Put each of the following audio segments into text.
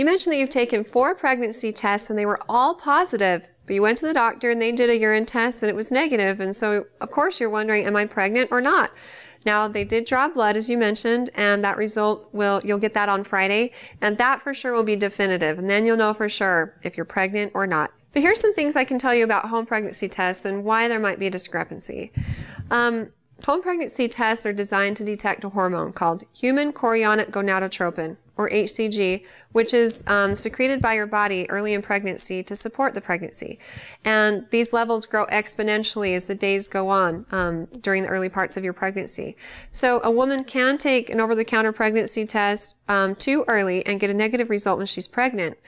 You mentioned that you've taken four pregnancy tests and they were all positive, but you went to the doctor and they did a urine test and it was negative. And so, of course, you're wondering, am I pregnant or not? Now, they did draw blood, as you mentioned, and that result will, you'll get that on Friday, and that for sure will be definitive, and then you'll know for sure if you're pregnant or not. But here's some things I can tell you about home pregnancy tests and why there might be a discrepancy. Um, home pregnancy tests are designed to detect a hormone called human chorionic gonadotropin, or HCG, which is um, secreted by your body early in pregnancy to support the pregnancy. And these levels grow exponentially as the days go on um, during the early parts of your pregnancy. So a woman can take an over-the-counter pregnancy test um, too early and get a negative result when she's pregnant.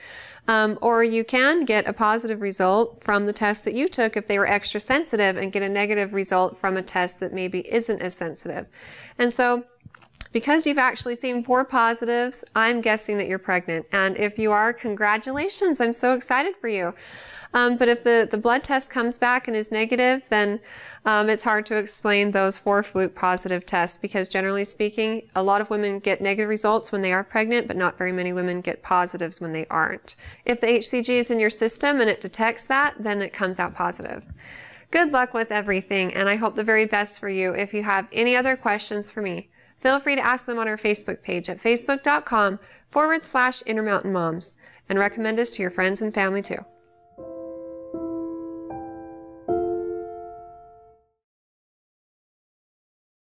Um, or you can get a positive result from the test that you took if they were extra sensitive and get a negative result from a test that maybe isn't as sensitive. And so because you've actually seen four positives, I'm guessing that you're pregnant. And if you are, congratulations. I'm so excited for you. Um, but if the, the blood test comes back and is negative, then um, it's hard to explain those four fluke positive tests because generally speaking, a lot of women get negative results when they are pregnant, but not very many women get positives when they aren't. If the HCG is in your system and it detects that, then it comes out positive. Good luck with everything, and I hope the very best for you. If you have any other questions for me, feel free to ask them on our Facebook page at facebook.com forward slash Intermountain Moms and recommend us to your friends and family too.